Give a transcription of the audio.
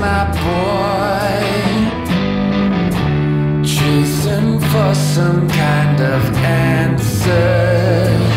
my boy, chasing for some kind of answer.